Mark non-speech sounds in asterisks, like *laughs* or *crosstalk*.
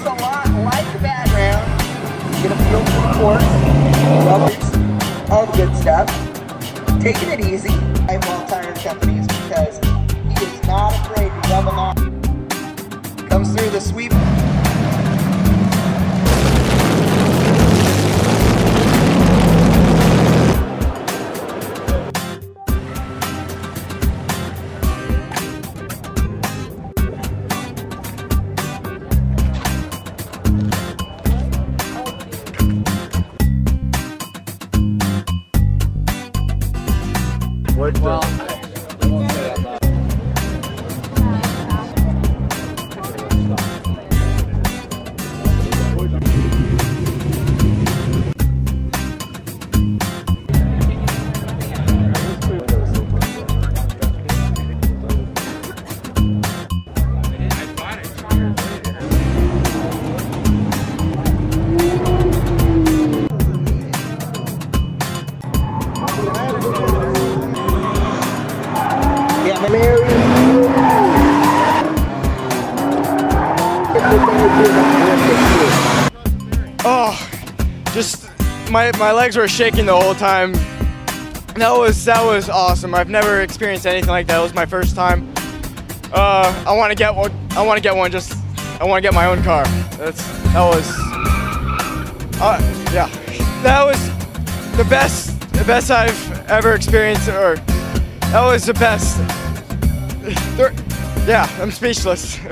looks a lot like the background, you Get a feel for the course, levels, all the good stuff. Taking it easy. I won't tire companies because he is not afraid to rub them off. Comes through the sweep. What the? Well, Yeah, Oh, just my my legs were shaking the whole time. That was that was awesome. I've never experienced anything like that. It was my first time. Uh, I want to get one. I want to get one. Just I want to get my own car. That's that was. Uh, yeah, that was the best the best I've ever experienced. Or that was the best. Yeah, I'm speechless. *laughs*